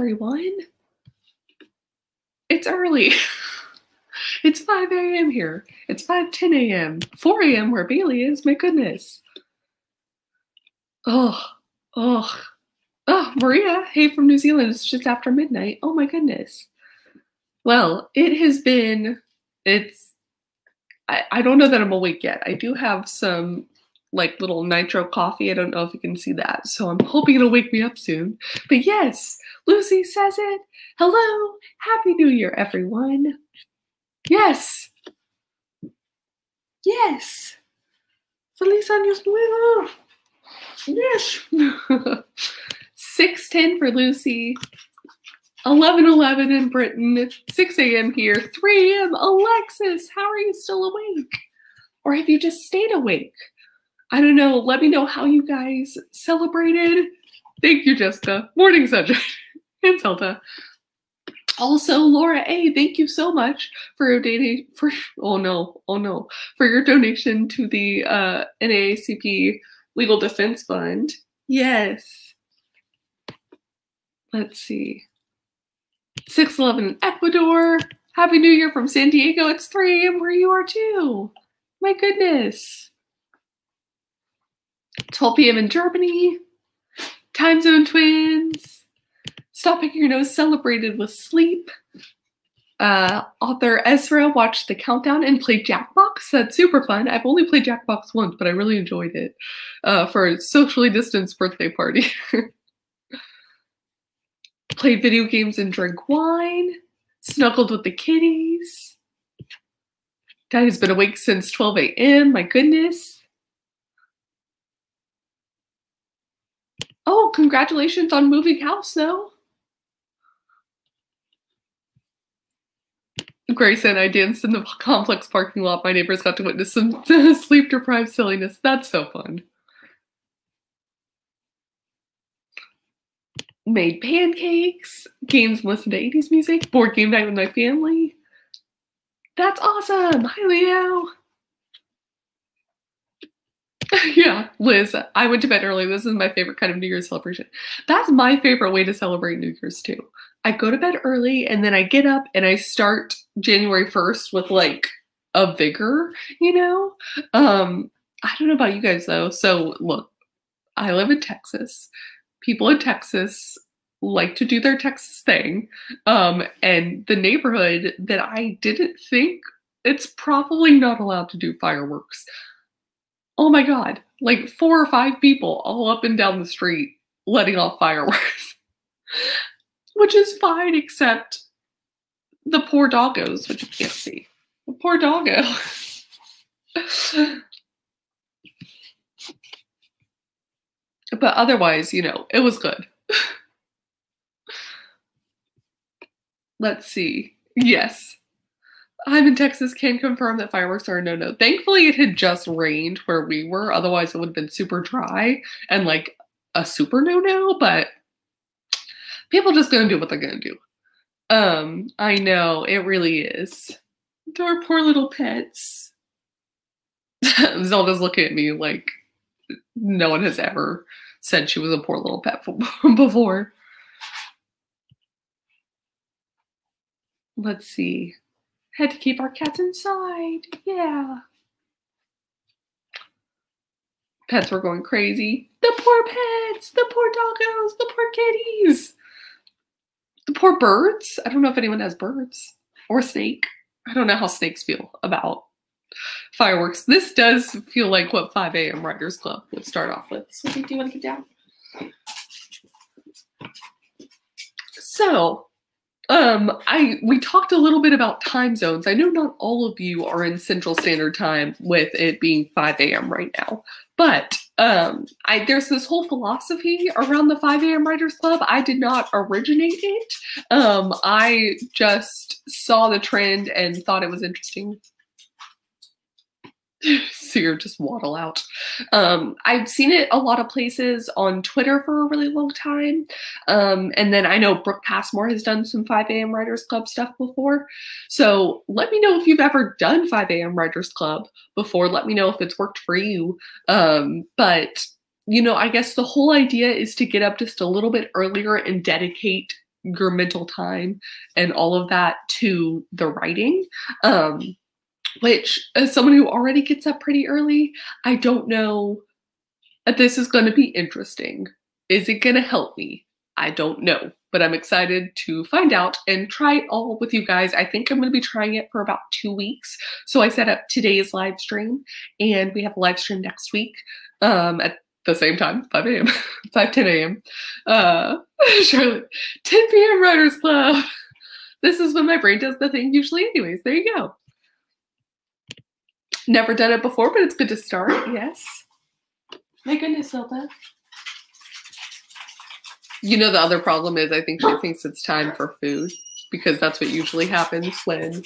everyone. It's early. it's 5 a.m. here. It's 5 10 a.m. 4 a.m. where Bailey is. My goodness. Oh, oh, oh, Maria. Hey, from New Zealand. It's just after midnight. Oh, my goodness. Well, it has been, it's, I, I don't know that I'm awake yet. I do have some like little nitro coffee. I don't know if you can see that. So I'm hoping it'll wake me up soon. But yes, Lucy says it. Hello. Happy New Year, everyone. Yes. Yes. Feliz años nuevo. Yes. 610 for Lucy. 11:11 in Britain, 6 a.m. here, 3 a.m. Alexis, how are you still awake? Or have you just stayed awake? I don't know. Let me know how you guys celebrated. Thank you, Jessica. Morning sunshine and Zelda. Also, Laura A, thank you so much for your for oh no, oh no, for your donation to the uh, NAACP Legal Defense Fund. Yes. Let's see. 611 in Ecuador. Happy New Year from San Diego. It's 3 a.m. where you are too. My goodness. 12 p.m. in Germany. Time zone twins. Stop picking your nose celebrated with sleep. Uh, author Ezra watched the countdown and played Jackbox. That's super fun. I've only played Jackbox once, but I really enjoyed it uh, for a socially distanced birthday party. played video games and drank wine. Snuggled with the kitties. Daddy's been awake since 12 a.m. My goodness. Oh, congratulations on moving house, though. Grayson, I danced in the complex parking lot. My neighbors got to witness some sleep deprived silliness. That's so fun. Made pancakes, games, listened to 80s music, board game night with my family. That's awesome. Hi, Leo. yeah, Liz, I went to bed early. This is my favorite kind of New Year's celebration. That's my favorite way to celebrate New Year's, too. I go to bed early and then I get up and I start January 1st with like a vigor, you know? Um, I don't know about you guys though. So, look, I live in Texas. People in Texas like to do their Texas thing. Um, and the neighborhood that I didn't think it's probably not allowed to do fireworks oh my god, like four or five people all up and down the street letting off fireworks. which is fine, except the poor doggos, which you can't see. The poor doggo. but otherwise, you know, it was good. Let's see. Yes, I'm in Texas, can confirm that fireworks are a no no. Thankfully, it had just rained where we were. Otherwise, it would have been super dry and like a super no no. But people just gonna do what they're gonna do. Um, I know it really is. To our poor little pets. Zelda's looking at me like no one has ever said she was a poor little pet before. Let's see. Had to keep our cats inside. Yeah. Pets were going crazy. The poor pets, the poor doggos, the poor kitties, the poor birds. I don't know if anyone has birds or snake. I don't know how snakes feel about fireworks. This does feel like what 5 a.m. Writers Club would start off with. So, do you want to get down? So, um, I we talked a little bit about time zones. I know not all of you are in Central Standard Time with it being 5 a.m. right now, but um, I there's this whole philosophy around the 5 a.m. Writers Club. I did not originate it. Um, I just saw the trend and thought it was interesting Seer just waddle out. Um, I've seen it a lot of places on Twitter for a really long time. Um, and then I know Brooke Passmore has done some 5 a.m. Writers Club stuff before. So let me know if you've ever done 5 a.m. Writers Club before. Let me know if it's worked for you. Um, but, you know, I guess the whole idea is to get up just a little bit earlier and dedicate your mental time and all of that to the writing. Um, which, as someone who already gets up pretty early, I don't know if this is going to be interesting. Is it going to help me? I don't know, but I'm excited to find out and try it all with you guys. I think I'm going to be trying it for about two weeks. So I set up today's live stream, and we have a live stream next week um, at the same time, 5 a.m., 5 10 a.m. Uh, Charlotte, 10 p.m. Writers Club. This is when my brain does the thing usually, anyways. There you go. Never done it before, but it's good to start. Yes. My goodness, Zelda. You know, the other problem is I think she thinks it's time for food because that's what usually happens when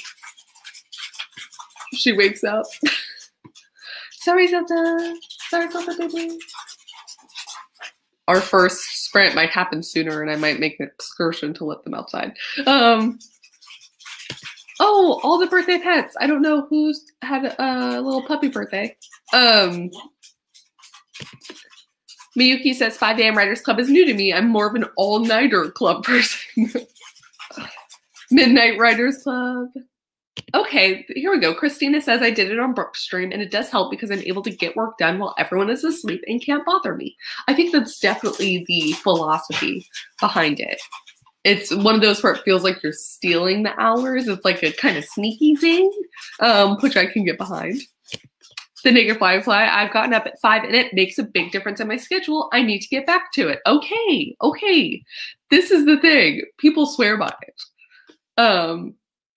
she wakes up. Sorry, Zelda. Sorry, Zelda, baby. Our first sprint might happen sooner, and I might make an excursion to let them outside. Um, oh, all the birthday pets. I don't know who's had a little puppy birthday. Um, Miyuki says 5 a.m. Writers Club is new to me. I'm more of an all-nighter club person. Midnight Writers Club. Okay, here we go. Christina says I did it on Brooke's stream, and it does help because I'm able to get work done while everyone is asleep and can't bother me. I think that's definitely the philosophy behind it. It's one of those where it feels like you're stealing the hours. It's like a kind of sneaky thing, um, which I can get behind. The naked firefly i've gotten up at five and it makes a big difference in my schedule. I need to get back to it. Okay okay. This is the thing. People swear by it. Um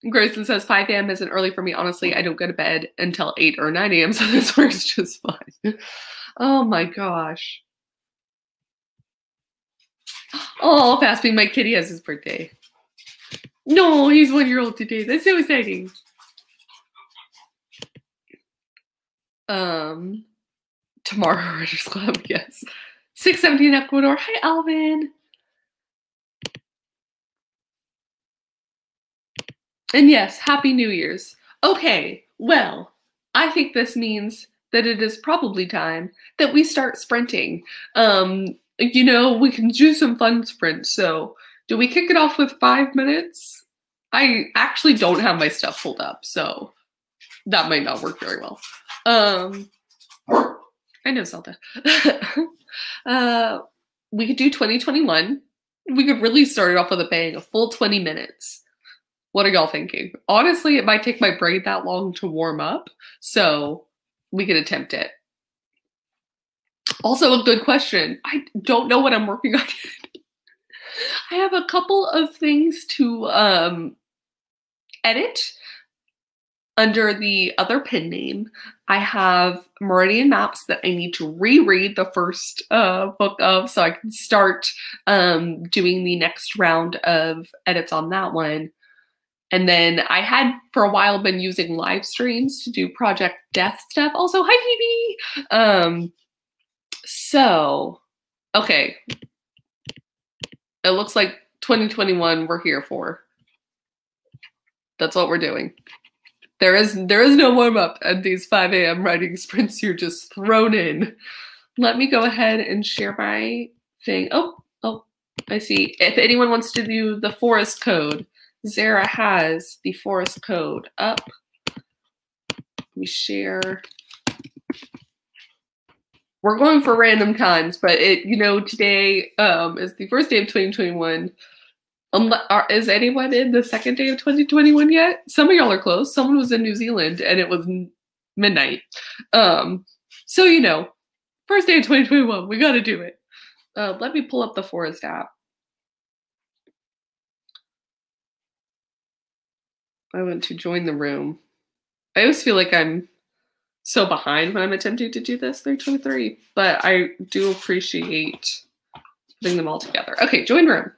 grayson says 5 a.m isn't early for me. Honestly i don't go to bed until 8 or 9 a.m so this works just fine. Oh my gosh oh fasting my kitty has his birthday no he's one year old today that's so exciting Um, tomorrow Writers Club, yes. 617 Ecuador. Hi, Alvin. And yes, Happy New Year's. Okay, well, I think this means that it is probably time that we start sprinting. Um, you know, we can do some fun sprints. So, do we kick it off with five minutes? I actually don't have my stuff pulled up, so that might not work very well. Um, I know Zelda. uh, we could do 2021. We could really start it off with a bang, a full 20 minutes. What are y'all thinking? Honestly, it might take my brain that long to warm up, so we could attempt it. Also, a good question. I don't know what I'm working on. I have a couple of things to um, edit under the other pen name, I have Meridian Maps that I need to reread the first uh, book of so I can start um, doing the next round of edits on that one. And then I had for a while been using live streams to do Project Death stuff. Also, hi Phoebe. Um, so, okay, it looks like 2021 we're here for. That's what we're doing. There is there is no warm up at these 5 a.m. writing sprints. You're just thrown in. Let me go ahead and share my thing. Oh, oh, I see. If anyone wants to do the forest code, Zara has the forest code up. Let me share. We're going for random times, but it, you know, today um, is the first day of 2021. Um, is anyone in the second day of 2021 yet? Some of y'all are close. Someone was in New Zealand and it was midnight. Um, so you know, first day of 2021, we got to do it. Uh, let me pull up the Forest app. I want to join the room. I always feel like I'm so behind when I'm attempting to do this 323, but I do appreciate putting them all together. Okay, join room.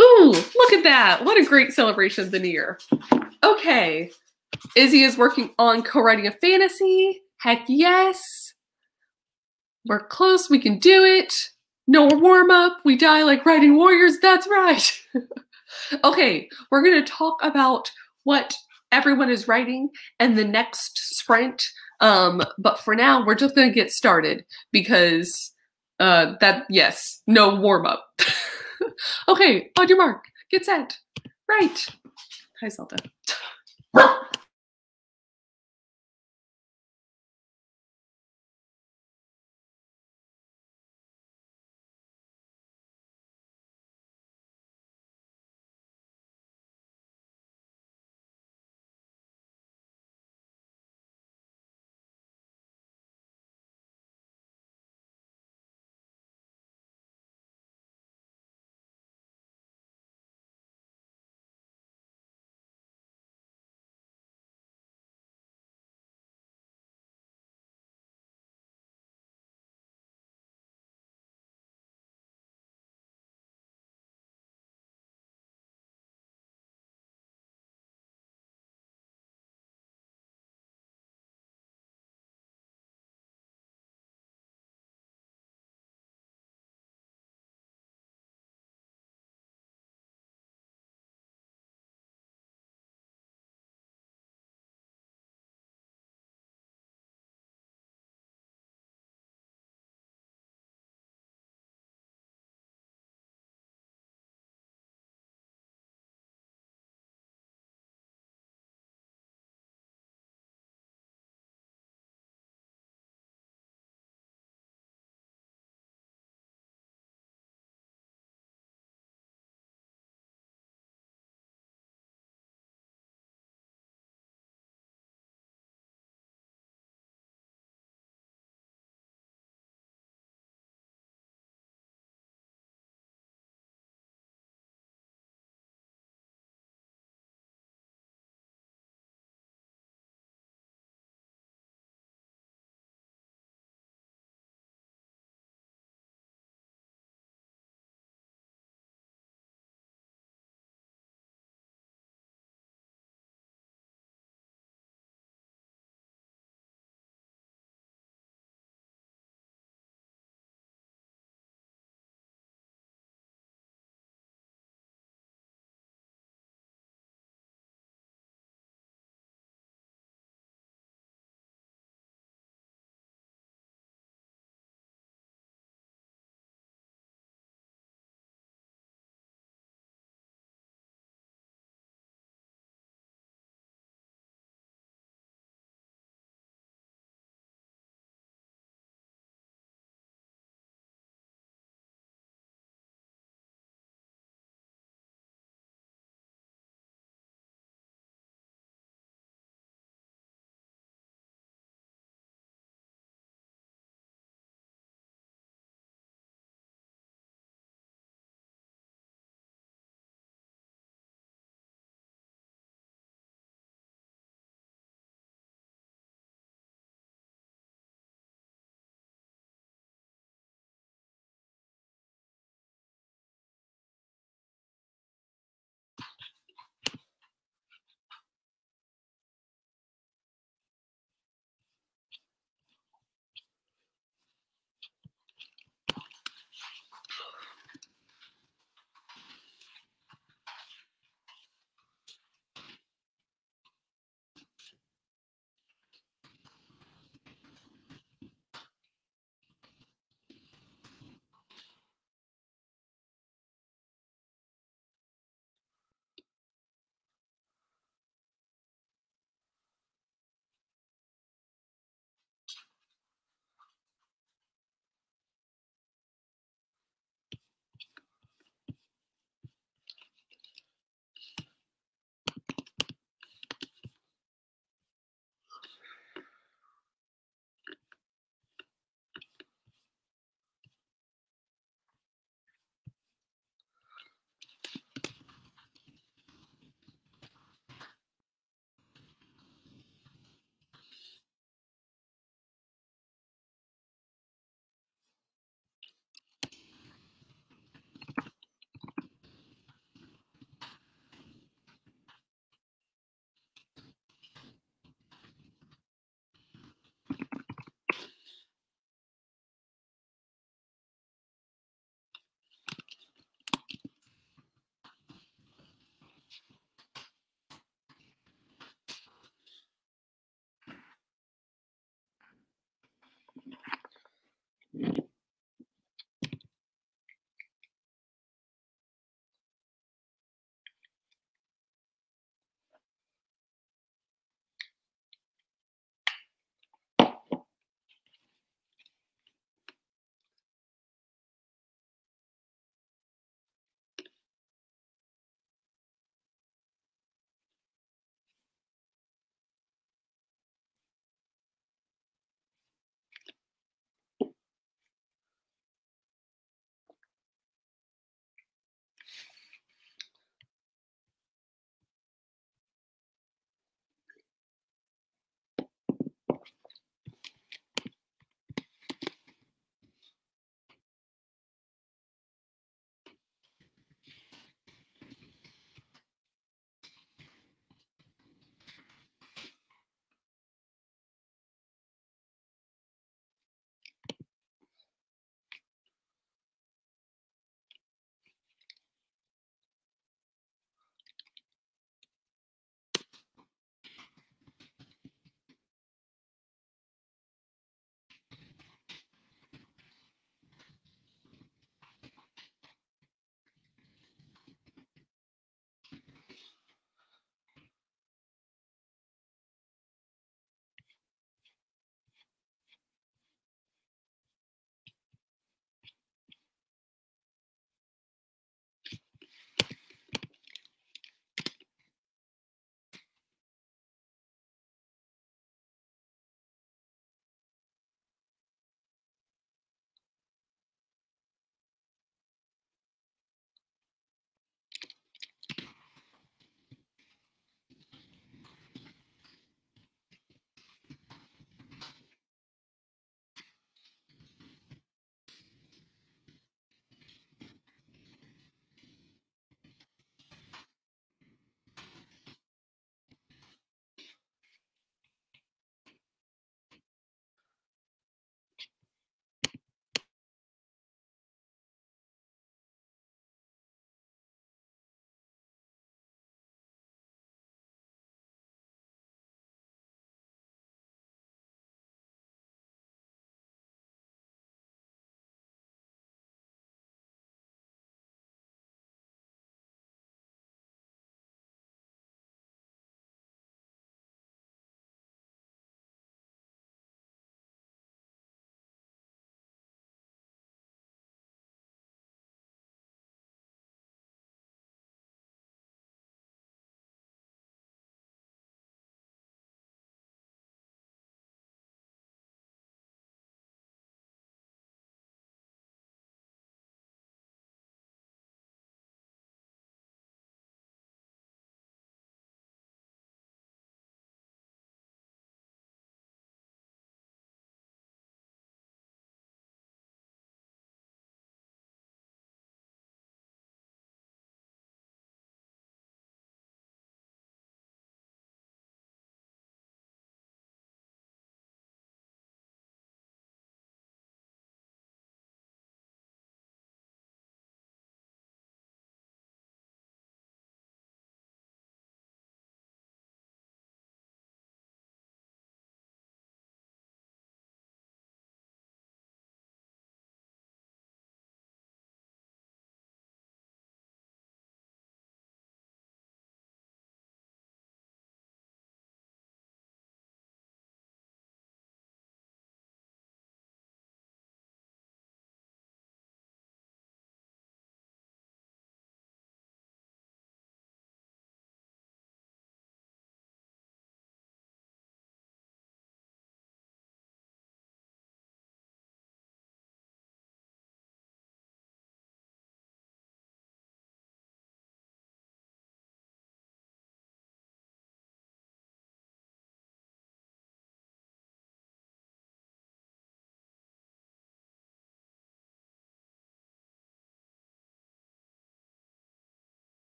Ooh, look at that. What a great celebration of the new year. Okay. Izzy is working on co-writing a fantasy. Heck yes. We're close. We can do it. No warm up. We die like writing warriors. That's right. okay, we're going to talk about what everyone is writing and the next sprint. Um, but for now, we're just going to get started because uh, that, yes, no warm up. okay, on your mark, get set, right. Hi, Zelda.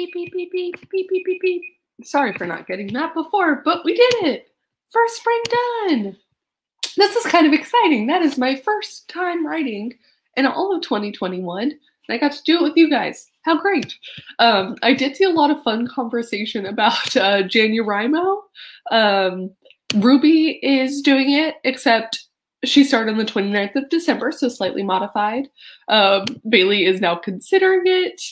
Beep, beep, beep, beep, beep, beep, beep, beep. Sorry for not getting that before, but we did it. First spring done. This is kind of exciting. That is my first time writing in all of 2021. And I got to do it with you guys. How great. Um, I did see a lot of fun conversation about uh, JaNoWriMo. Um, Ruby is doing it, except she started on the 29th of December, so slightly modified. Um, Bailey is now considering it.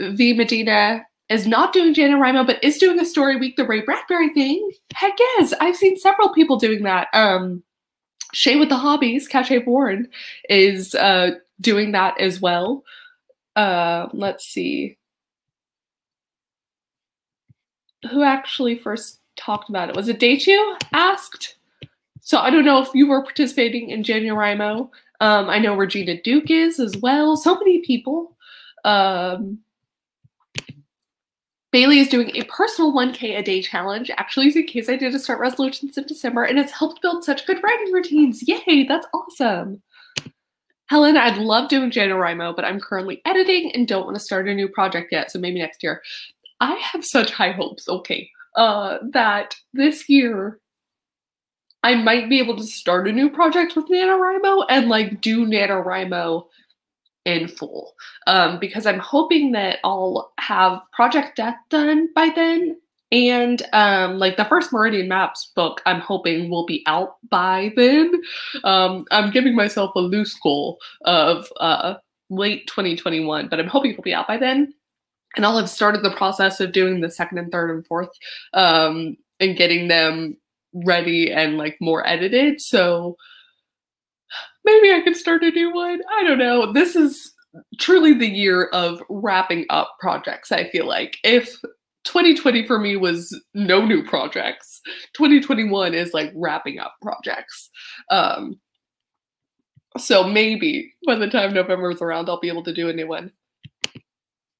V Medina is not doing JaNoWriMo, but is doing a story week, the Ray Bradbury thing. Heck yes, I've seen several people doing that. Um, Shay with the Hobbies, Cache Warren, is uh, doing that as well. Uh, let's see. Who actually first talked about it? Was it Daychu asked? So I don't know if you were participating in JaNoWriMo. Um, I know Regina Duke is as well. So many people. Um, Bailey is doing a personal 1K a day challenge. Actually, in case I did to start resolutions in December, and it's helped build such good writing routines. Yay, that's awesome. Helen, I'd love doing JaNoWriMo, but I'm currently editing and don't want to start a new project yet, so maybe next year. I have such high hopes, okay, uh, that this year I might be able to start a new project with NaNoWriMo and like do NaNoWriMo in full um, because I'm hoping that I'll have Project Death done by then. And um, like the first Meridian Maps book, I'm hoping will be out by then. Um, I'm giving myself a loose goal of uh, late 2021, but I'm hoping it'll be out by then. And I'll have started the process of doing the second and third and fourth um, and getting them ready and like more edited. So maybe I could start a new one. I don't know. This is truly the year of wrapping up projects, I feel like. If 2020 for me was no new projects, 2021 is like wrapping up projects. Um, so maybe by the time November is around, I'll be able to do a new one.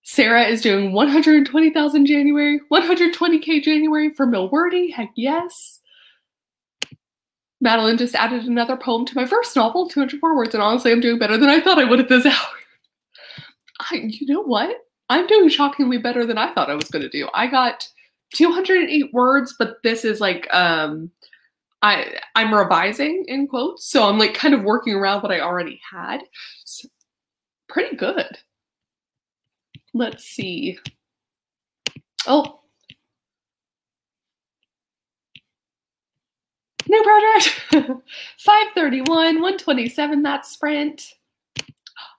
Sarah is doing 120,000 January, 120k January for Milwordy. Heck yes. Madeline just added another poem to my first novel, 204 words, and honestly, I'm doing better than I thought I would at this hour. I, you know what? I'm doing shockingly better than I thought I was going to do. I got 208 words, but this is like um I I'm revising in quotes, so I'm like kind of working around what I already had. So, pretty good. Let's see. Oh, New project. 531, 127, that's Sprint.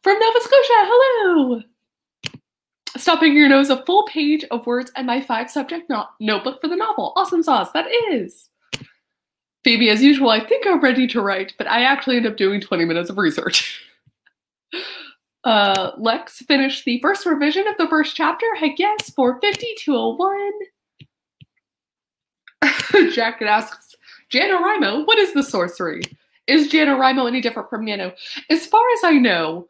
From Nova Scotia, hello. Stopping your nose, a full page of words and my five subject no notebook for the novel. Awesome sauce, that is. Phoebe, as usual, I think I'm ready to write, but I actually end up doing 20 minutes of research. uh, Lex finished the first revision of the first chapter. Heck yes, 450 201. Jacket asks, JaNoWriMo, what is the sorcery? Is JaNoWriMo any different from Nano? As far as I know,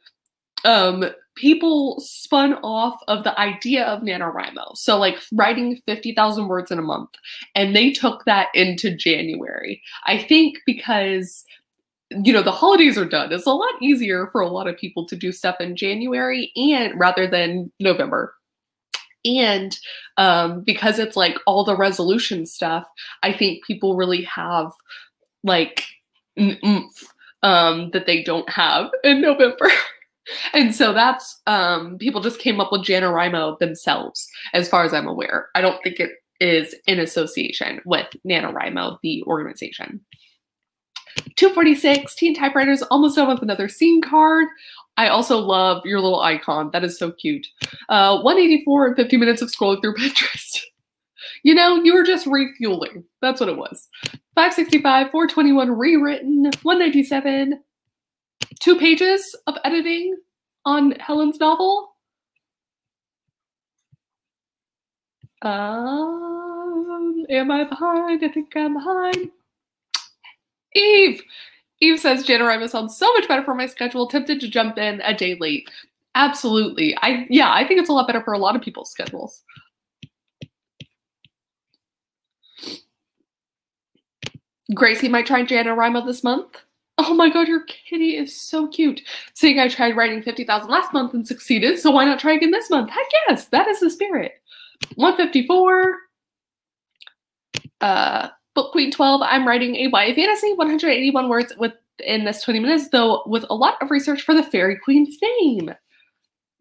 um, people spun off of the idea of NaNoWriMo. So, like writing 50,000 words in a month, and they took that into January. I think because you know the holidays are done it's a lot easier for a lot of people to do stuff in january and rather than november and um, because it's like all the resolution stuff i think people really have like um, that they don't have in november. And so that's um, people just came up with JaNoWriMo themselves as far as i'm aware. I don't think it is in association with NaNoWriMo the organization 246 teen typewriters almost done with another scene card I also love your little icon. That is so cute. Uh, 184 and 50 minutes of scrolling through Pinterest. you know, you were just refueling. That's what it was. 565, 421 rewritten, 197, two pages of editing on Helen's novel. Um, am I behind? I think I'm behind. Eve, Eve says JaNoWriMo sounds so much better for my schedule. Tempted to jump in a day late. Absolutely. I yeah, I think it's a lot better for a lot of people's schedules. Gracie might try JaNoWriMo this month. Oh my god, your kitty is so cute. Seeing I tried writing 50,000 last month and succeeded, so why not try again this month? Heck yes, that is the spirit. 154. Uh, Book Queen 12, I'm writing a YA fantasy, 181 words within this 20 minutes, though with a lot of research for the Fairy Queen's name.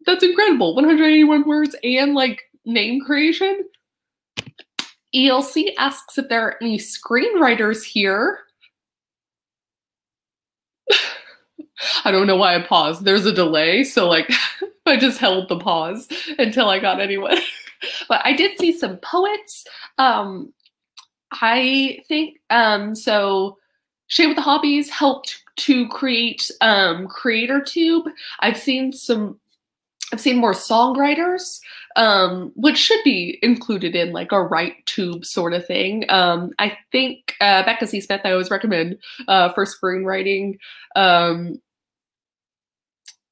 That's incredible. 181 words and like name creation. ELC asks if there are any screenwriters here. I don't know why I paused. There's a delay, so like I just held the pause until I got anyone. but I did see some poets. Um, I think um, so. Shay with the Hobbies helped to create um, Creator Tube. I've seen some. I've seen more songwriters, um, which should be included in like a write tube sort of thing. Um, I think uh, Becca C. Smith I always recommend uh, for screenwriting. Um,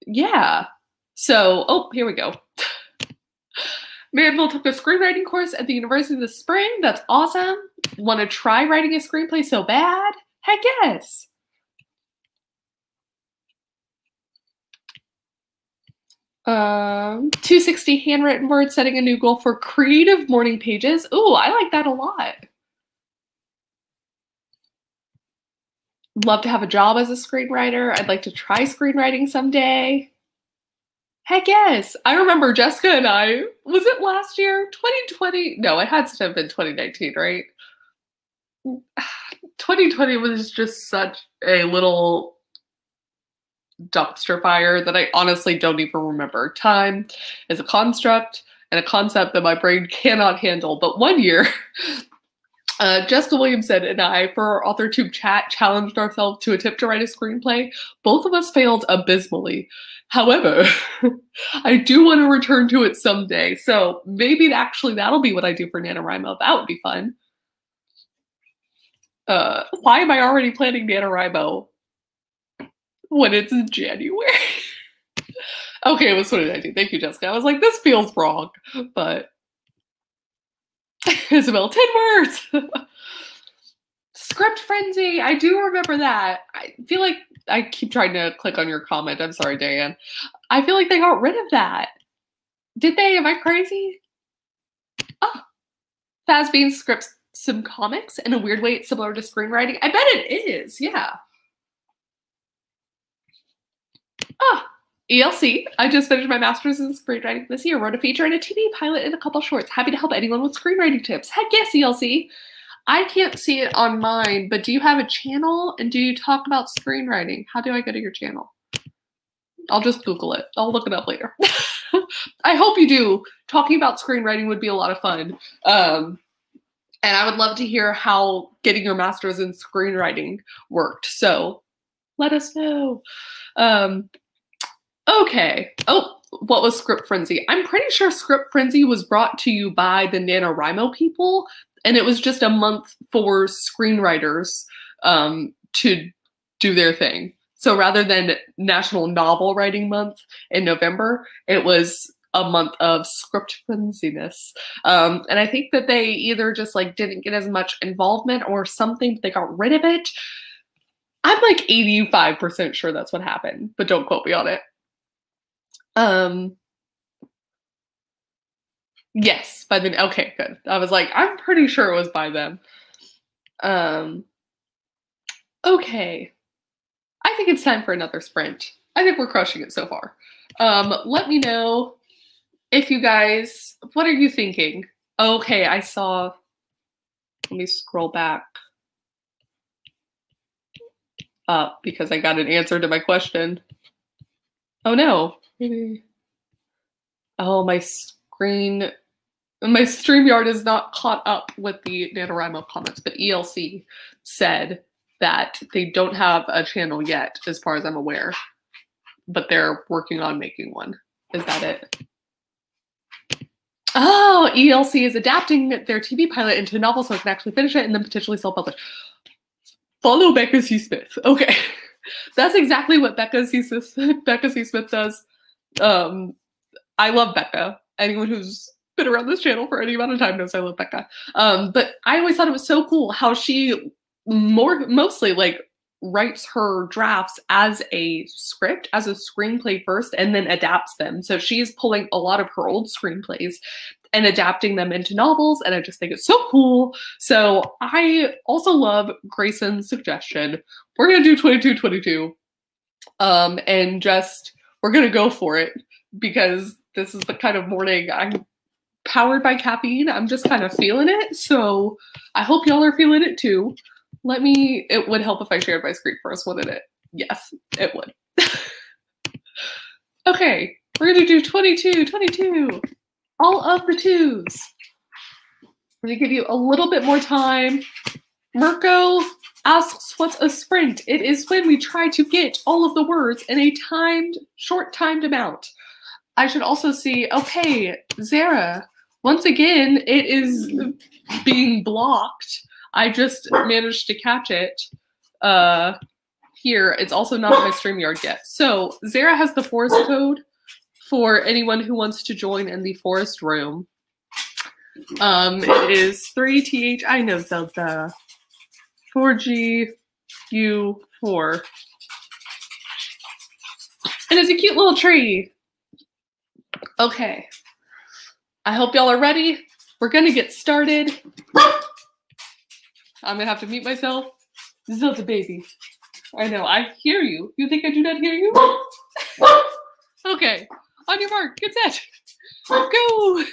yeah. So, oh, here we go. Manville took a screenwriting course at the University this spring. That's awesome. Want to try writing a screenplay so bad? Heck yes. Um, 260 handwritten words, setting a new goal for creative morning pages. Ooh, I like that a lot. Love to have a job as a screenwriter. I'd like to try screenwriting someday. Heck yes. I remember Jessica and I, was it last year? 2020? No, it had to have been 2019, right? 2020 was just such a little dumpster fire that I honestly don't even remember. Time is a construct and a concept that my brain cannot handle. But one year, uh, Jessica Williamson and I, for our author tube chat, challenged ourselves to attempt to write a screenplay. Both of us failed abysmally. However, I do want to return to it someday. So maybe actually that'll be what I do for NaNoWriMo. That would be fun. Uh, why am I already planning NaNoWriMo when it's in January? okay, what's what did I do? Thank you, Jessica. I was like, this feels wrong, but Isabel, 10 words. Script Frenzy. I do remember that. I feel like I keep trying to click on your comment. I'm sorry, Diane. I feel like they got rid of that. Did they? Am I crazy? Oh, Fazbean scripts some comics in a weird way. It's similar to screenwriting. I bet it is. Yeah. Ah, ELC. I just finished my master's in screenwriting this year. Wrote a feature and a TV pilot and a couple shorts. Happy to help anyone with screenwriting tips. Heck yes, ELC. I can't see it on mine, but do you have a channel and do you talk about screenwriting? How do I go to your channel? I'll just Google it. I'll look it up later. I hope you do. Talking about screenwriting would be a lot of fun. Um, and I would love to hear how getting your master's in screenwriting worked. So let us know. Um, okay. Oh, what was Script Frenzy? I'm pretty sure Script Frenzy was brought to you by the NaNoWriMo people and it was just a month for screenwriters um, to do their thing. So rather than National Novel Writing Month in November, it was a month of script frenziness. Um, and I think that they either just like didn't get as much involvement or something, they got rid of it. I'm like 85% sure that's what happened, but don't quote me on it. Um, Yes, by the okay, good. I was like, I'm pretty sure it was by them. Um okay. I think it's time for another sprint. I think we're crushing it so far. Um, let me know if you guys what are you thinking? Okay, I saw let me scroll back up because I got an answer to my question. Oh no. Maybe. Oh, my screen my StreamYard is not caught up with the NaNoWriMo comments, but ELC said that they don't have a channel yet, as far as I'm aware, but they're working on making one. Is that it? Oh, ELC is adapting their TV pilot into a novel so it can actually finish it and then potentially self-publish. Follow Becca C. Smith. Okay. That's exactly what Becca C. Smith, Becca C. Smith does. Um, I love Becca. Anyone who's been around this channel for any amount of time knows I love Becca. Um, but I always thought it was so cool how she more mostly like writes her drafts as a script, as a screenplay first, and then adapts them. So she's pulling a lot of her old screenplays and adapting them into novels, and I just think it's so cool. So I also love Grayson's suggestion. We're gonna do 2222. Um, and just we're gonna go for it because this is the kind of morning I'm powered by caffeine. I'm just kind of feeling it. So I hope y'all are feeling it too. Let me, it would help if I shared my screen first, wouldn't it? Yes, it would. okay, we're gonna do 22, 22. All of the twos. I'm gonna give you a little bit more time. Mirko asks, what's a sprint? It is when we try to get all of the words in a timed, short timed amount. I should also see, okay, Zara, once again, it is being blocked. I just managed to catch it uh, here. It's also not in my StreamYard yet. So Zara has the forest code for anyone who wants to join in the forest room. Um, it is 3TH, I know Zelda, 4G, U4. And it's a cute little tree. Okay. I hope y'all are ready. We're gonna get started. I'm gonna have to mute myself. This is a baby. I know, I hear you. You think I do not hear you? okay. On your mark, get set. Go.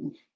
Oof.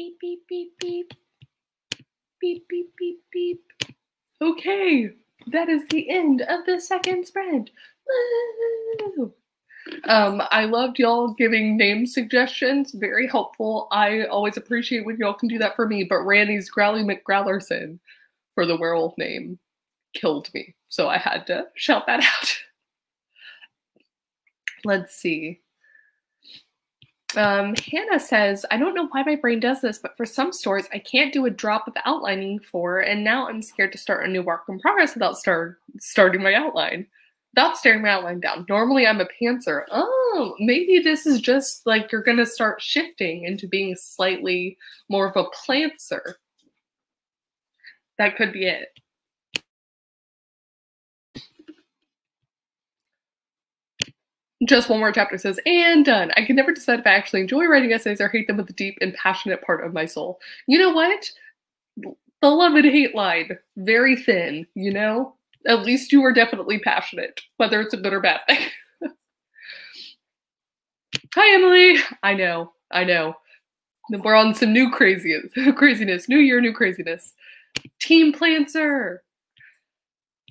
Beep, beep, beep, beep. Beep, beep, beep, beep. Okay, that is the end of the second spread. Woo! Um, I loved y'all giving name suggestions. Very helpful. I always appreciate when y'all can do that for me. But Randy's Growly McGrowlerson for the werewolf name killed me. So I had to shout that out. Let's see. Um, Hannah says, I don't know why my brain does this, but for some stores, I can't do a drop of outlining for, and now I'm scared to start a new work in progress without start, starting my outline, without staring my outline down. Normally, I'm a pantser. Oh, maybe this is just like you're going to start shifting into being slightly more of a plantser. That could be it. Just one more chapter says, and done. I can never decide if I actually enjoy writing essays or hate them with the deep and passionate part of my soul. You know what? The love and hate line, very thin, you know? At least you are definitely passionate, whether it's a good or bad thing. Hi, Emily. I know, I know. We're on some new craziness, craziness. New year, new craziness. Team Plantser.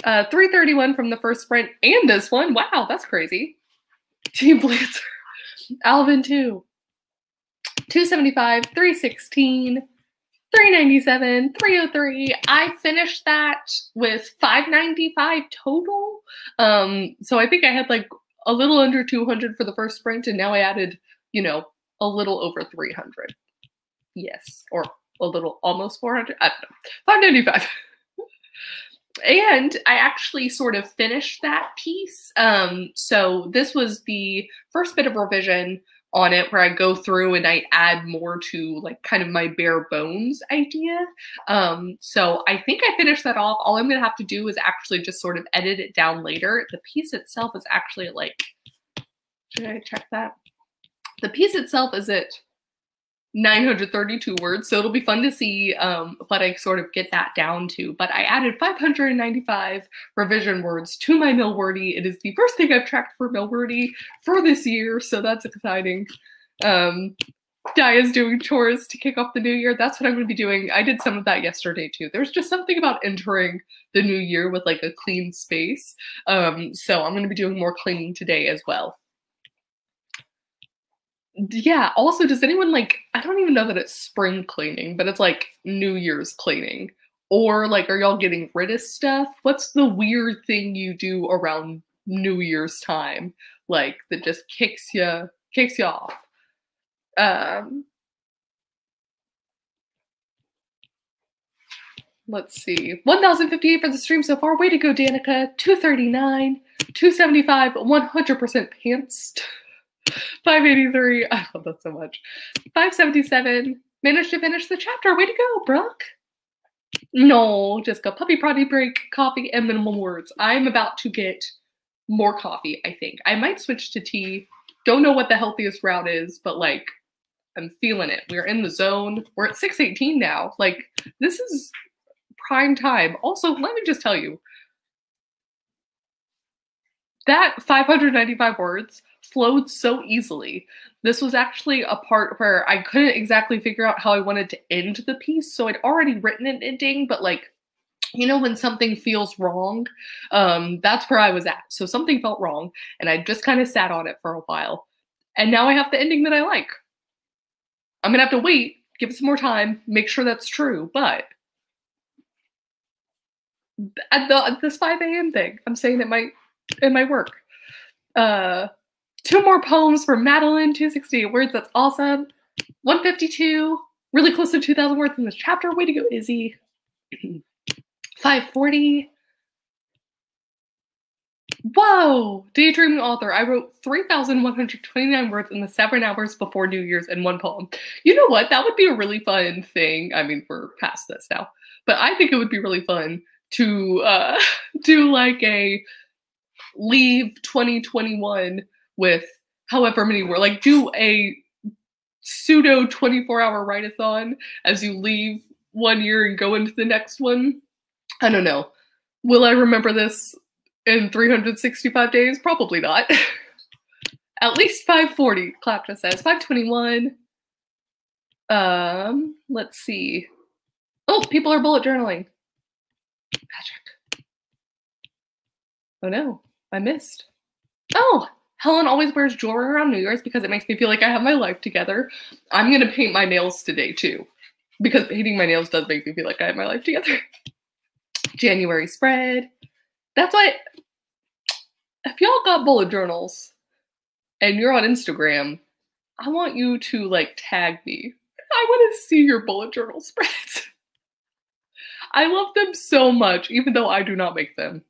Uh, 331 from the first sprint and this one. Wow, that's crazy. Team Plantser. Alvin 2. 275, 316, 397, 303. I finished that with 595 total. Um, so I think I had like a little under 200 for the first sprint, and now I added, you know, a little over 300. Yes, or a little almost 400. I don't know. 595. and I actually sort of finished that piece. Um, so this was the first bit of revision on it where I go through and I add more to like kind of my bare bones idea. Um, so I think I finished that off. All I'm gonna have to do is actually just sort of edit it down later. The piece itself is actually like, should I check that? The piece itself is at 932 words. So it'll be fun to see um, what I sort of get that down to. But I added 595 revision words to my Milwordy. It is the first thing I've tracked for Milwordy for this year, so that's exciting. Um, is doing chores to kick off the new year. That's what I'm going to be doing. I did some of that yesterday too. There's just something about entering the new year with like a clean space. Um, so I'm going to be doing more cleaning today as well yeah also does anyone like i don't even know that it's spring cleaning but it's like new year's cleaning. Or like are y'all getting rid of stuff? What's the weird thing you do around new year's time like that just kicks you kicks you off? Um let's see. 1058 for the stream so far. Way to go danica. 239 275 100% pants 583. I love that so much. 577. Managed to finish the chapter. Way to go, Brooke. No, just a puppy potty break, coffee, and minimal words. I'm about to get more coffee, I think. I might switch to tea. Don't know what the healthiest route is, but like I'm feeling it. We're in the zone. We're at 618 now. Like this is prime time. Also, let me just tell you that 595 words flowed so easily. This was actually a part where I couldn't exactly figure out how I wanted to end the piece. So I'd already written an ending, but like, you know, when something feels wrong, um, that's where I was at. So something felt wrong, and I just kind of sat on it for a while. And now I have the ending that I like. I'm gonna have to wait, give it some more time, make sure that's true, but at the at this 5 a.m. thing, I'm saying it might it my work. Uh Two more poems for Madeline, 260 words. That's awesome. 152, really close to 2,000 words in this chapter. Way to go, Izzy. 540. Whoa! Daydreaming author. I wrote 3,129 words in the seven hours before New Year's in one poem. You know what? That would be a really fun thing. I mean, we're past this now, but I think it would be really fun to uh, do like a leave 2021 with however many were like do a pseudo 24 hour write-a-thon as you leave one year and go into the next one. I don't know. Will I remember this in 365 days? Probably not. At least 540, Clapta says. 521. Um, let's see. Oh, people are bullet journaling. Magic. Oh no, I missed. Oh, Helen always wears jewelry around New Year's because it makes me feel like I have my life together. I'm gonna paint my nails today too, because painting my nails does make me feel like I have my life together. January spread. That's why, if y'all got bullet journals and you're on Instagram, I want you to like tag me. I want to see your bullet journal spreads. I love them so much, even though I do not make them.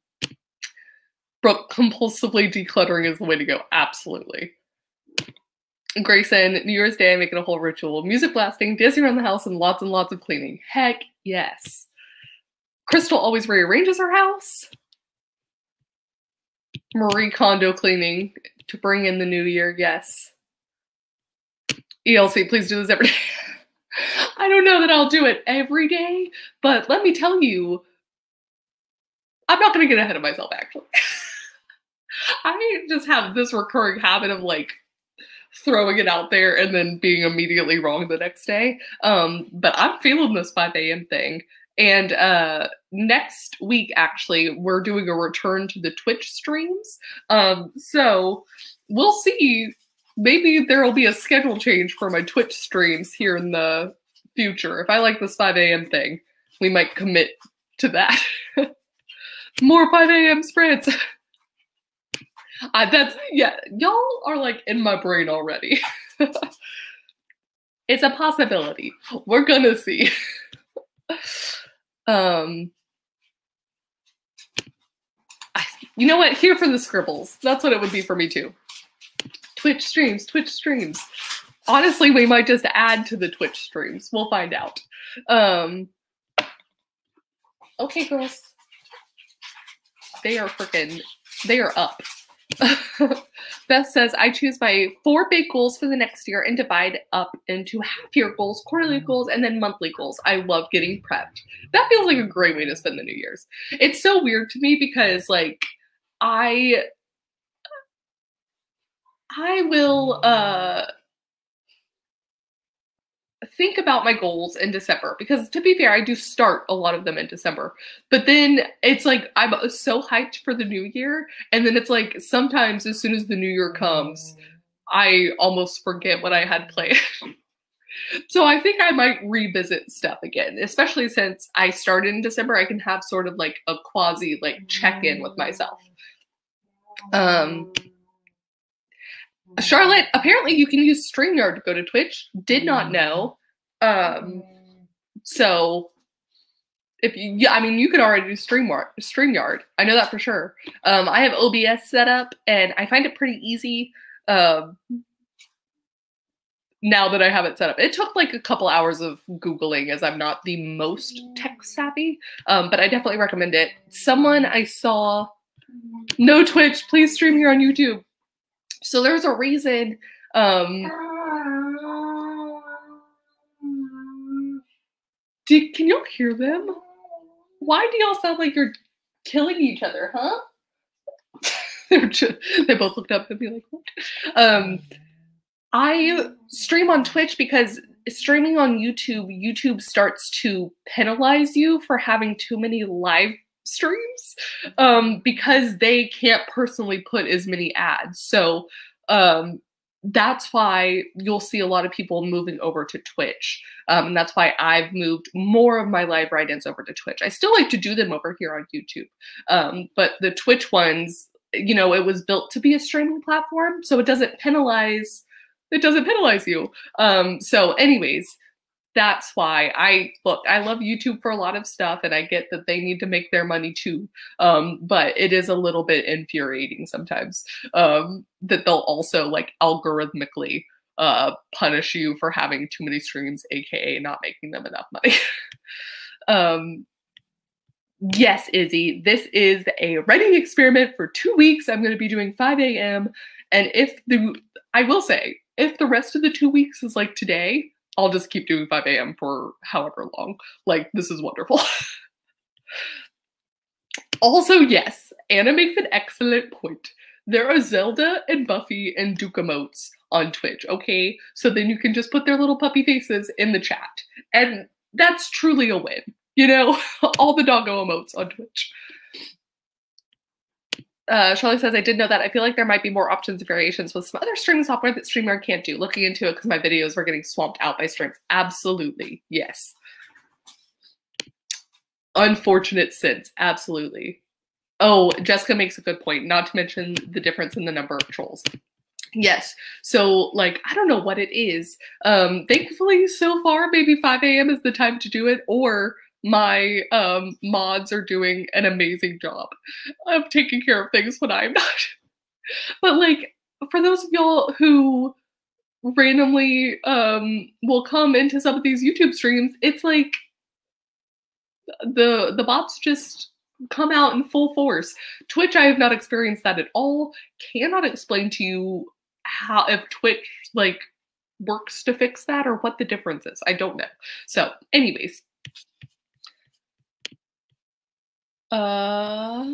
Brooke, compulsively decluttering is the way to go. Absolutely. Grayson, New Year's Day, making a whole ritual. Music blasting, dancing around the house, and lots and lots of cleaning. Heck yes. Crystal always rearranges her house. Marie Kondo cleaning to bring in the new year. Yes. ELC, please do this every day. I don't know that I'll do it every day, but let me tell you, I'm not going to get ahead of myself, actually. I just have this recurring habit of like throwing it out there and then being immediately wrong the next day. Um, but I'm feeling this 5 a.m. thing. And uh, next week, actually, we're doing a return to the Twitch streams. Um, so we'll see. Maybe there will be a schedule change for my Twitch streams here in the future. If I like this 5 a.m. thing, we might commit to that. More 5 a.m. spreads. Uh, that's yeah, y'all are like in my brain already. it's a possibility. We're gonna see. um I, you know what? Here for the scribbles. That's what it would be for me too. Twitch streams, Twitch streams. Honestly, we might just add to the Twitch streams. We'll find out. Um Okay, girls. They are freaking they are up. Beth says, I choose my four big goals for the next year and divide up into half year goals, quarterly goals, and then monthly goals. I love getting prepped. That feels like a great way to spend the New Year's. It's so weird to me because, like, I. I will uh think about my goals in December because to be fair, I do start a lot of them in December. But then it's like I'm so hyped for the new year. And then it's like sometimes as soon as the new year comes, I almost forget what I had planned. so I think I might revisit stuff again, especially since I started in December. I can have sort of like a quasi like check in with myself. Um, Charlotte, apparently you can use StreamYard to go to Twitch. Did not know. Um, so if you, I mean, you could already do StreamYard. StreamYard, I know that for sure. Um, I have OBS set up, and I find it pretty easy. Um, now that I have it set up, it took like a couple hours of googling, as I'm not the most tech savvy. Um, but I definitely recommend it. Someone I saw, no Twitch, please stream here on YouTube. So there's a reason. Um, Can y'all hear them? Why do y'all sound like you're killing each other, huh? They're just, they both looked up and be like, what? Um, I stream on Twitch because streaming on YouTube, YouTube starts to penalize you for having too many live streams um, because they can't personally put as many ads. So um, that's why you'll see a lot of people moving over to Twitch. Um, and that's why I've moved more of my live write-ins over to Twitch. I still like to do them over here on YouTube. Um, but the Twitch ones, you know, it was built to be a streaming platform, so it doesn't penalize it doesn't penalize you. Um, so anyways, that's why I look, I love YouTube for a lot of stuff and I get that they need to make their money too. Um, but it is a little bit infuriating sometimes um, that they'll also like algorithmically uh, punish you for having too many streams, aka not making them enough money. um, yes, Izzy, this is a writing experiment for two weeks. I'm going to be doing 5 a.m. And if the, I will say, if the rest of the two weeks is like today, I'll just keep doing 5 a.m. for however long. Like, this is wonderful. also, yes, Anna makes an excellent point. There are Zelda and Buffy and Duke emotes on Twitch, okay? So then you can just put their little puppy faces in the chat. And that's truly a win. You know, all the doggo emotes on Twitch. Uh, Charlie says, I did know that. I feel like there might be more options and variations with some other streaming software that StreamYard can't do. Looking into it because my videos were getting swamped out by streams. Absolutely. Yes. Unfortunate sense. Absolutely. Oh, Jessica makes a good point, not to mention the difference in the number of trolls. Yes. So, like, I don't know what it is. Um, thankfully, so far, maybe 5 a.m. is the time to do it, or my um, mods are doing an amazing job of taking care of things when I'm not. but like for those of y'all who randomly um, will come into some of these YouTube streams, it's like the the bots just come out in full force. Twitch, I have not experienced that at all. Cannot explain to you how if Twitch like works to fix that or what the difference is. I don't know. So, anyways, uh,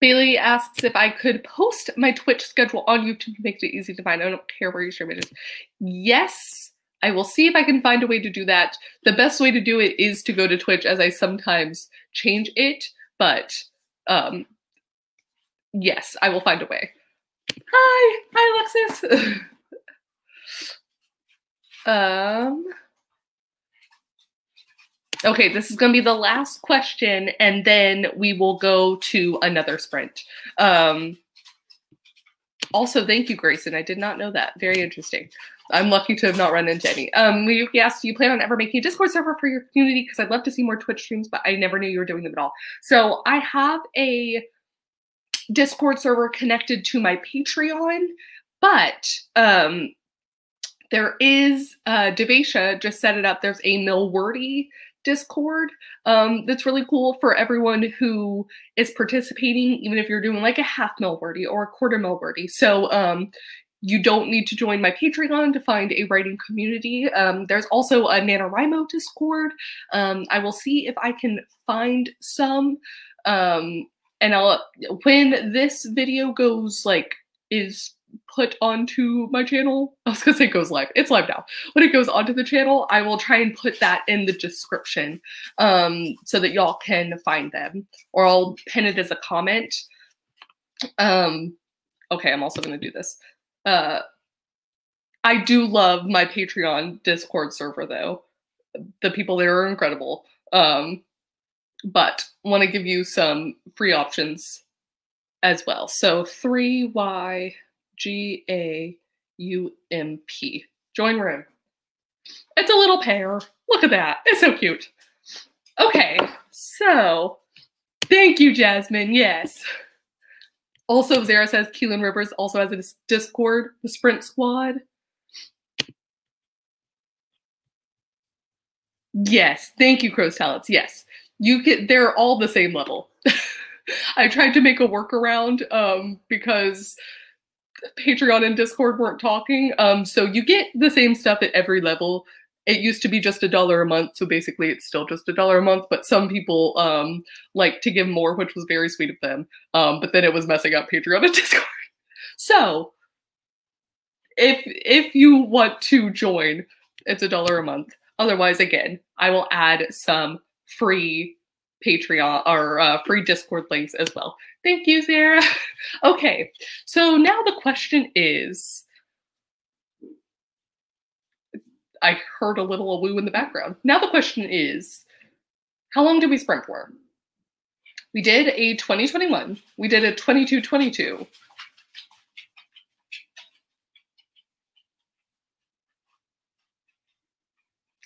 Bailey asks if I could post my Twitch schedule on YouTube to make it easy to find. I don't care where you stream it is. Yes, I will see if I can find a way to do that. The best way to do it is to go to Twitch as I sometimes change it, but um, yes, I will find a way. Hi, hi Alexis. um, Okay, this is going to be the last question, and then we will go to another sprint. Um, also, thank you, Grayson. I did not know that. Very interesting. I'm lucky to have not run into any. Um, Miyuki asked, do you plan on ever making a Discord server for your community? Because I'd love to see more Twitch streams, but I never knew you were doing them at all. So I have a Discord server connected to my Patreon, but um, there is uh, just set it up. There's a Milwordy Discord um, that's really cool for everyone who is participating, even if you're doing like a half Milwordy or a quarter Milwordy. So um, you don't need to join my Patreon to find a writing community. Um, there's also a NaNoWriMo Discord. Um, I will see if I can find some. Um, and I'll when this video goes like is put onto my channel. I was gonna say goes live. It's live now. When it goes onto the channel, I will try and put that in the description um, so that y'all can find them, or I'll pin it as a comment. Um, okay, I'm also gonna do this. Uh, I do love my Patreon Discord server though. The people there are incredible. Um, but want to give you some free options as well. So 3Y G A U M P. Join room. It's a little pair. Look at that. It's so cute. Okay, so thank you, Jasmine. Yes. Also, Zara says Keelan Rivers also has a Discord, the Sprint Squad. Yes, thank you, Crow's Talents. Yes, you get. They're all the same level. I tried to make a workaround um, because Patreon and Discord weren't talking. Um, so you get the same stuff at every level. It used to be just a dollar a month, so basically it's still just a dollar a month. But some people um, like to give more, which was very sweet of them. Um, but then it was messing up Patreon and Discord. So if if you want to join, it's a dollar a month. Otherwise, again, I will add some free Patreon or uh, free Discord links as well. Thank you, Sarah. okay, so now the question is I heard a little woo in the background. Now the question is how long did we sprint for? We did a 2021, we did a 2222.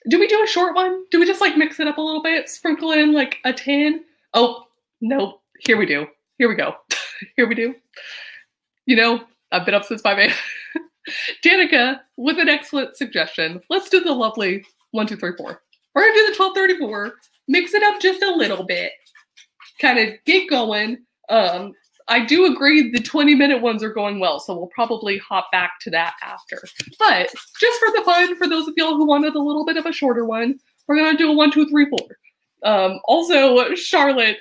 Do we do a short one? Do we just like mix it up a little bit? Sprinkle in like a 10? Oh, no. Here we do. Here we go. Here we do. You know, I've been up since 5 a.m. Danica with an excellent suggestion. Let's do the lovely one, two, three, four. We're gonna do the 1234, mix it up just a little bit, kind of get going. Um, I do agree the 20 minute ones are going well, so we'll probably hop back to that after. But just for the fun, for those of y'all who wanted a little bit of a shorter one, we're gonna do a one, two, three, four. Um, also, Charlotte,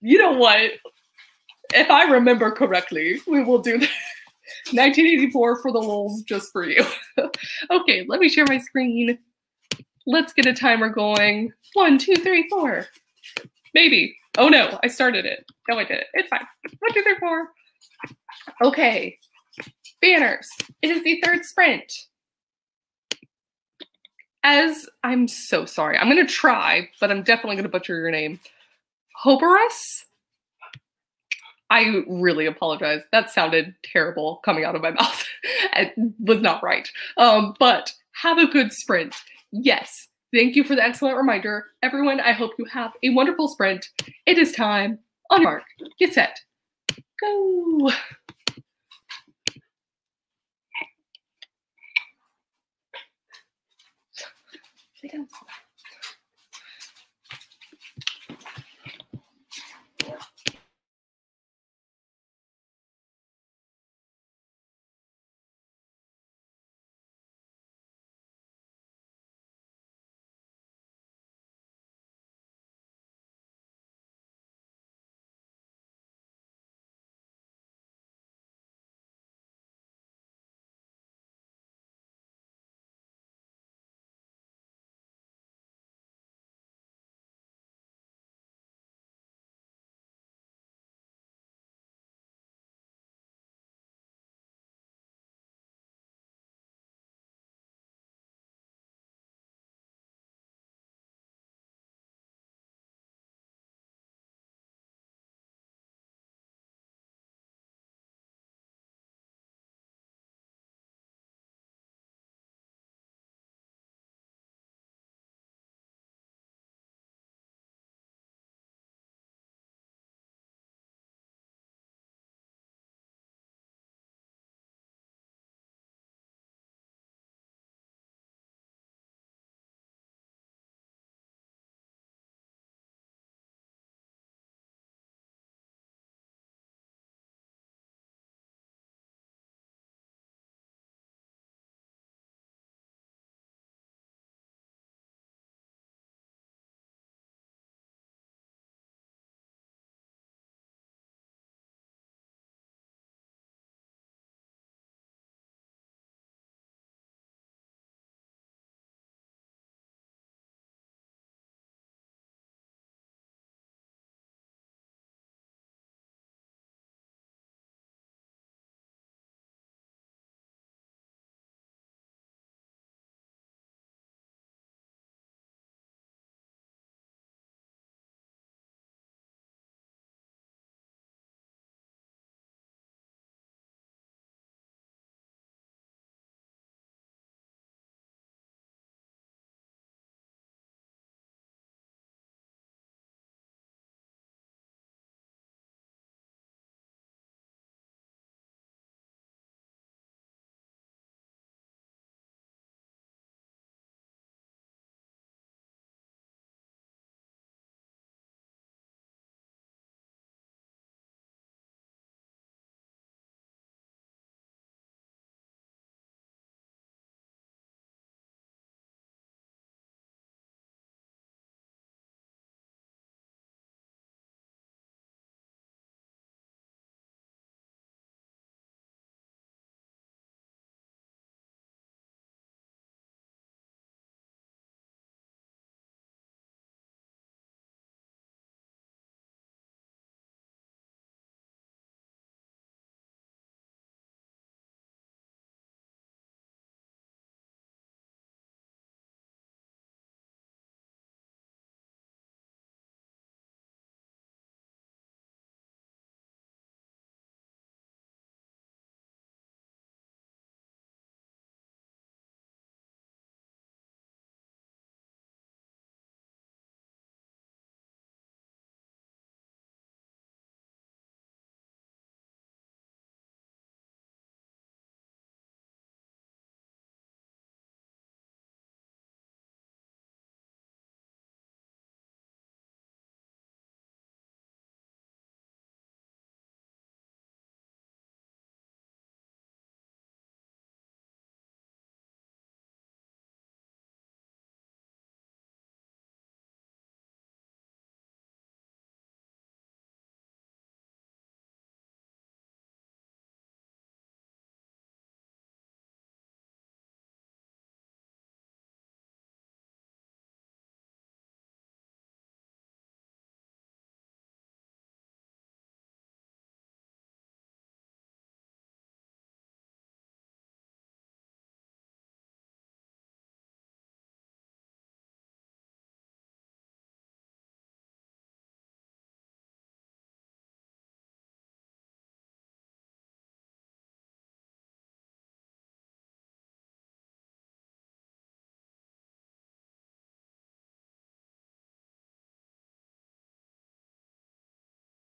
you know what? If I remember correctly, we will do that. 1984 for the lulz, just for you. okay, let me share my screen. Let's get a timer going. One, two, three, four. Maybe. Oh no, I started it. No, I did it. It's fine. One, two, three, four. Okay. Banners. It is the third sprint. As I'm so sorry. I'm gonna try, but I'm definitely gonna butcher your name. Hoberus? I really apologize. That sounded terrible coming out of my mouth. it was not right. Um, but have a good sprint. Yes, Thank you for the excellent reminder. Everyone, I hope you have a wonderful sprint. It is time. On your mark, get set, go.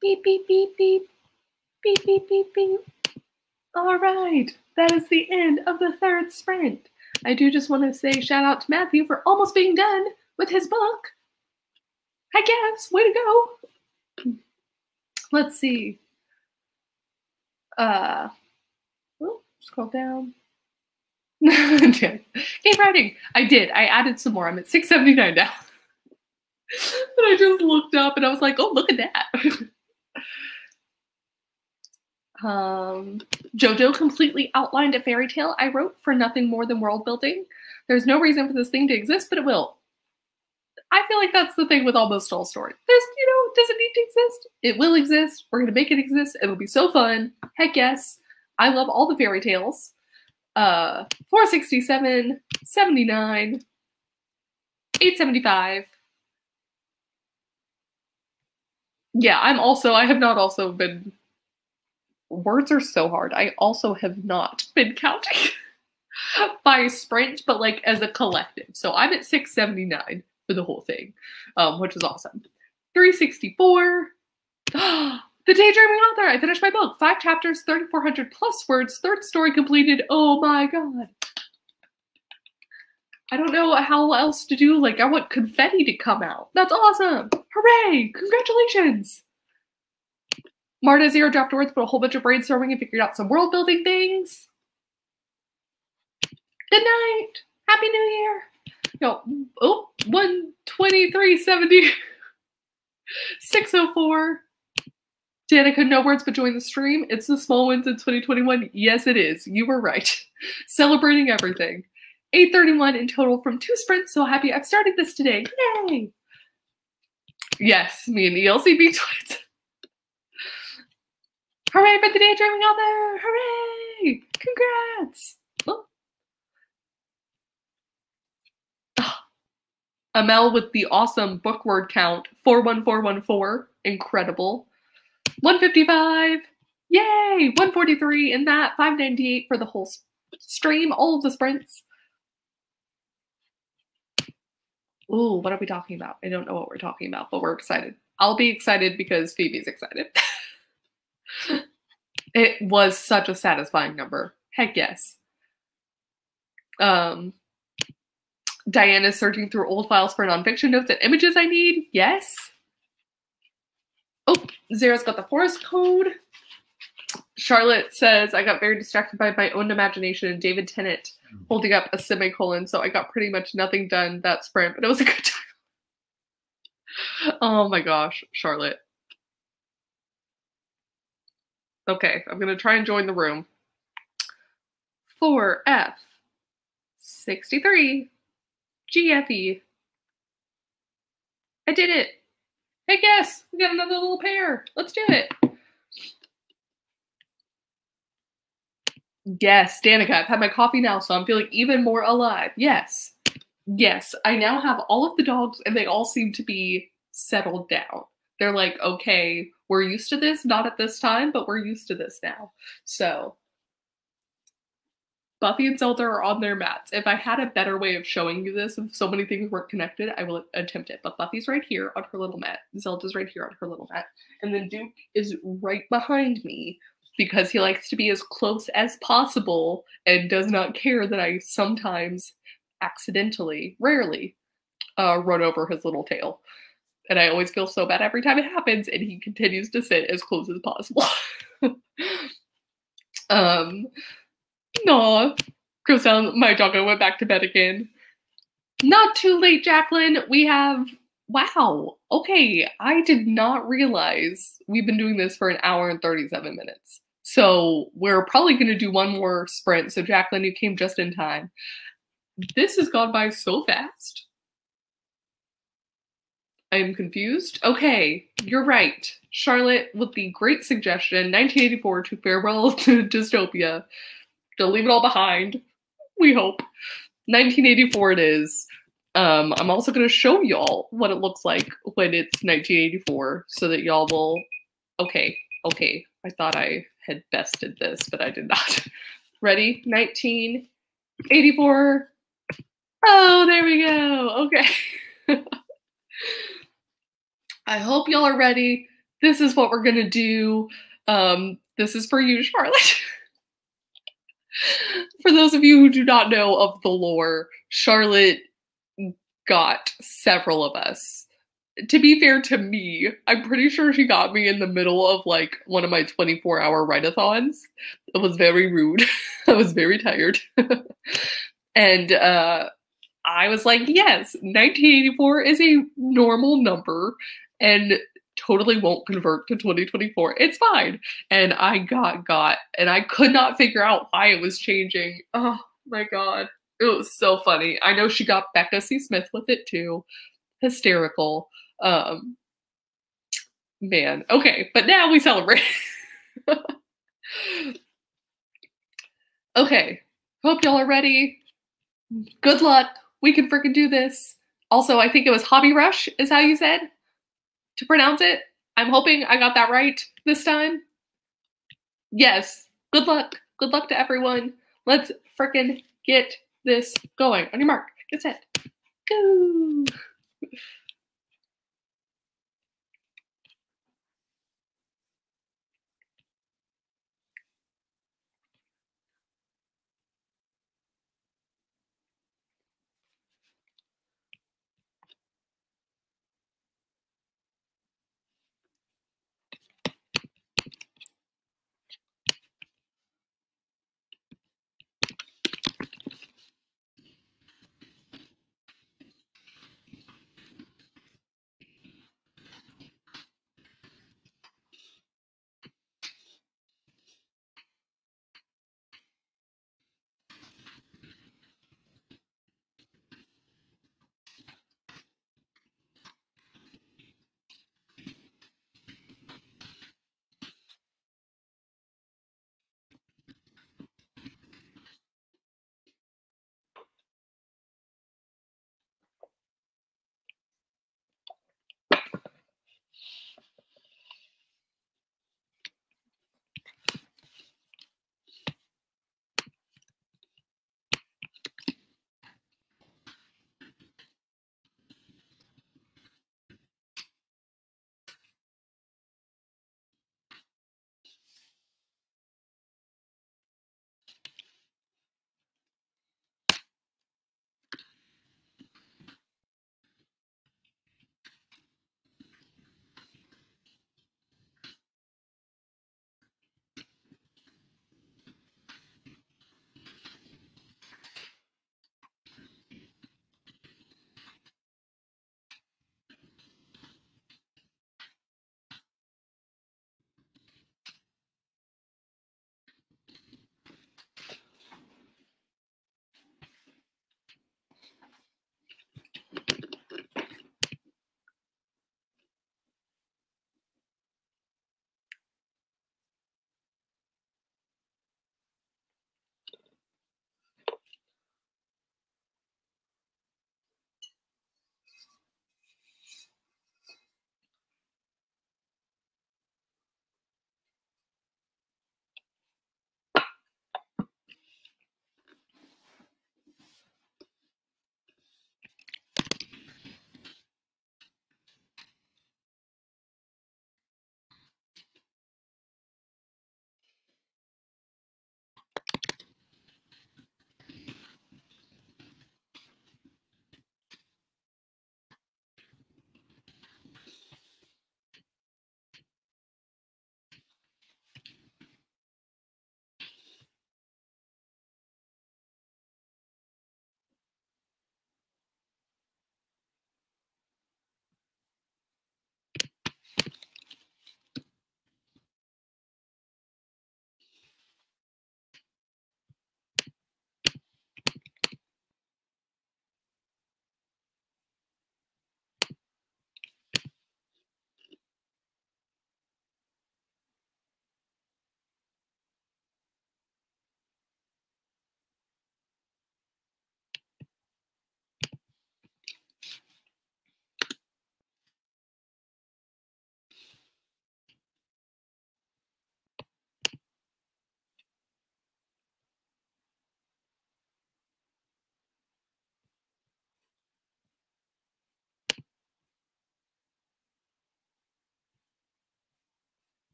Beep, beep, beep, beep. Beep, beep, beep, beep. All right. That is the end of the third sprint. I do just want to say shout out to Matthew for almost being done with his book. I guess. Way to go. Let's see. Uh, oh, scroll down. Keep writing. I did. I added some more. I'm at 679 now. and I just looked up and I was like, oh, look at that. um, Jojo completely outlined a fairy tale I wrote for nothing more than world building. There's no reason for this thing to exist, but it will. I feel like that's the thing with almost all stories. There's, you know, does it need to exist? It will exist. We're gonna make it exist. It'll be so fun. Heck yes. I love all the fairy tales. Uh, 467, 79, 875. Yeah, I'm also, I have not also been, words are so hard. I also have not been counting by sprint, but like as a collective. So I'm at 679 for the whole thing, um, which is awesome. 364. the Daydreaming Author. I finished my book. Five chapters, 3,400 plus words. Third story completed. Oh my god. I don't know how else to do. Like, I want confetti to come out. That's awesome. Hooray. Congratulations. Marta Zero dropped words, but a whole bunch of brainstorming and figured out some world building things. Good night. Happy New Year. No, oh, 12370. 604. Danica, no words but join the stream. It's the small wins in 2021. Yes, it is. You were right. Celebrating everything. 831 in total from two sprints. So happy I've started this today. Yay! Yes, me and ELCB twins. Hooray for the daydreaming author! Hooray! Congrats! Oh. Ah. Amel with the awesome book word count 41414. Incredible. 155. Yay! 143 in that. 598 for the whole stream, all of the sprints. Ooh, what are we talking about? I don't know what we're talking about, but we're excited. I'll be excited because Phoebe's excited. it was such a satisfying number. Heck yes. Um, Diane is searching through old files for nonfiction notes and images I need. Yes. Oh, Zara's got the forest code. Charlotte says, I got very distracted by my own imagination and David Tennant hmm. holding up a semicolon, so I got pretty much nothing done that sprint, but it was a good time. oh my gosh, Charlotte. Okay, I'm going to try and join the room. 4F 63 GFE. I did it. Hey, guess we got another little pair. Let's do it. Yes, Danica, I've had my coffee now, so I'm feeling even more alive. Yes. Yes, I now have all of the dogs, and they all seem to be settled down. They're like, okay, we're used to this, not at this time, but we're used to this now. So Buffy and Zelda are on their mats. If I had a better way of showing you this, if so many things weren't connected, I will attempt it. But Buffy's right here on her little mat. Zelda's right here on her little mat. And then Duke is right behind me because he likes to be as close as possible and does not care that I sometimes accidentally, rarely, uh, run over his little tail. And I always feel so bad every time it happens, and he continues to sit as close as possible. um, no, Chriselle, my doggo went back to bed again. Not too late, Jacqueline. We have wow. Okay, I did not realize we've been doing this for an hour and 37 minutes. So we're probably going to do one more sprint. So, Jacqueline, you came just in time. This has gone by so fast. I am confused. Okay, you're right. Charlotte with the great suggestion 1984 to Farewell to Dystopia to leave it all behind. We hope. 1984 it is. Um, I'm also going to show y'all what it looks like when it's 1984 so that y'all will. Okay, okay. I thought I had bested this, but I did not. Ready? 1984. Oh, there we go. Okay. I hope y'all are ready this is what we're gonna do. Um, this is for you, Charlotte. for those of you who do not know of the lore, Charlotte got several of us. To be fair to me, I'm pretty sure she got me in the middle of like one of my 24 hour write-a-thons. It was very rude. I was very tired. and uh, I was like, yes, 1984 is a normal number and totally won't convert to 2024. It's fine. And I got got and I could not figure out why it was changing. Oh my god. It was so funny. I know she got Becca C. Smith with it too. Hysterical. Um man. Okay, but now we celebrate. okay. Hope y'all are ready. Good luck. We can freaking do this. Also, I think it was Hobby Rush, is how you said to pronounce it. I'm hoping I got that right this time. Yes. Good luck. Good luck to everyone. Let's freaking get this going. On your mark, get set, go.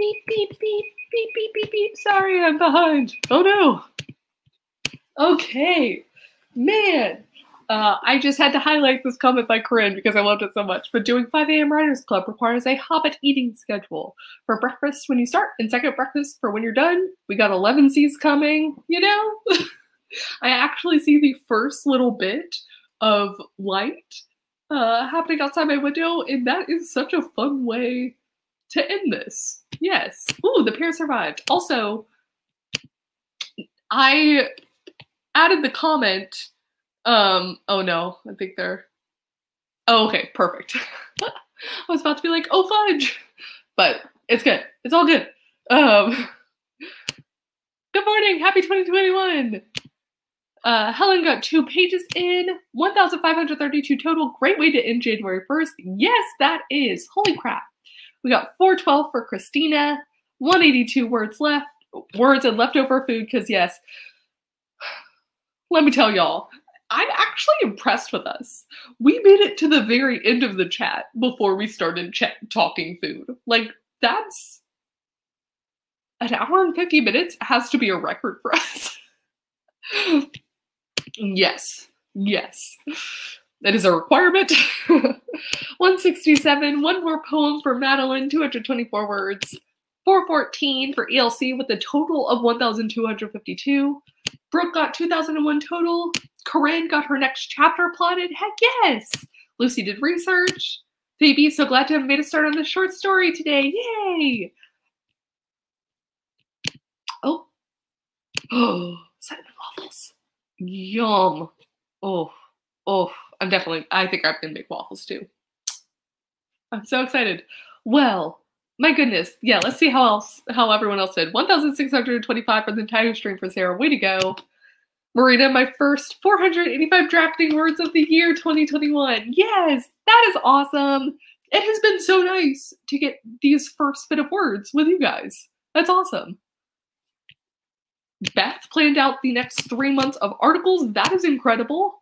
Beep, beep, beep, beep, beep, beep. beep. Sorry, I'm behind. Oh no. Okay. Man, uh, I just had to highlight this comment by Corinne because I loved it so much. But doing 5 a.m. Writers Club requires a Hobbit eating schedule for breakfast when you start and second breakfast for when you're done. We got elevenses coming, you know? I actually see the first little bit of light uh, happening outside my window, and that is such a fun way to end this. Yes. Ooh, the pair survived. Also, I added the comment. Um, oh no, I think they're. Oh, okay, perfect. I was about to be like, oh fudge, but it's good. It's all good. Um, good morning, happy 2021. Uh, Helen got two pages in, 1,532 total. Great way to end January 1st. Yes, that is. Holy crap. We got 412 for Christina, 182 words left, words and leftover food, because yes, let me tell y'all, I'm actually impressed with us. We made it to the very end of the chat before we started talking food. Like, that's an hour and 50 minutes has to be a record for us. yes, yes. That is a requirement. 167, one more poem for Madeline, 224 words. 414 for ELC with a total of 1,252. Brooke got 2001 total. Corinne got her next chapter plotted. Heck yes! Lucy did research. Phoebe, so glad to have made a start on this short story today. Yay! Oh. Oh, cinnamon waffles. Yum. Oh, oh, I'm definitely, I think I'm gonna make waffles too. I'm so excited. Well, my goodness. Yeah, let's see how else how everyone else did. 1,625 for the entire stream for Sarah. Way to go. Marina, my first 485 drafting words of the year 2021. Yes, that is awesome. It has been so nice to get these first bit of words with you guys. That's awesome. Beth planned out the next three months of articles. That is incredible.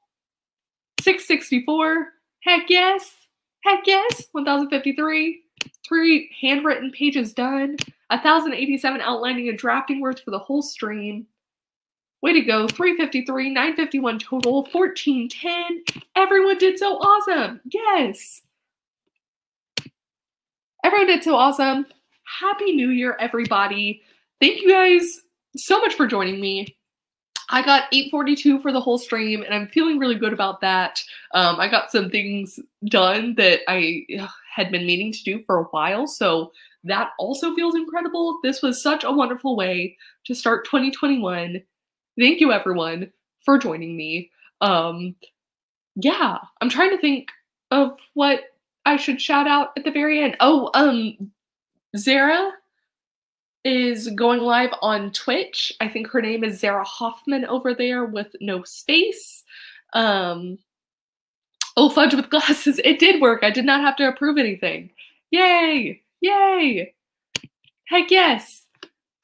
664. Heck yes. Heck yes. 1053 three handwritten pages done, 1,087 outlining and drafting words for the whole stream. Way to go, 353, 951 total, 1410. Everyone did so awesome. Yes. Everyone did so awesome. Happy New Year, everybody. Thank you guys so much for joining me. I got 842 for the whole stream, and I'm feeling really good about that. Um, I got some things done that I had been meaning to do for a while, so that also feels incredible. This was such a wonderful way to start 2021. Thank you, everyone, for joining me. Um, yeah, I'm trying to think of what I should shout out at the very end. Oh, um, Zara is going live on Twitch. I think her name is Zara Hoffman over there with no space. Um, oh, fudge with glasses. It did work. I did not have to approve anything. Yay! Yay! Heck yes!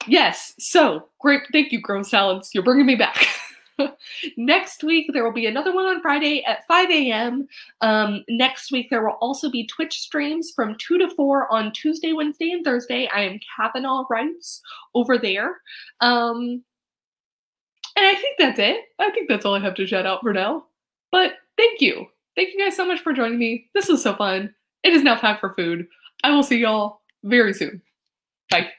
Yes. So great. Thank you, Grown Salads. You're bringing me back. next week, there will be another one on Friday at 5 a.m. Um, next week, there will also be Twitch streams from 2 to 4 on Tuesday, Wednesday, and Thursday. I am Cavanaugh Writes over there. Um, and I think that's it. I think that's all I have to shout out for now. But thank you. Thank you guys so much for joining me. This was so fun. It is now time for food. I will see y'all very soon. Bye.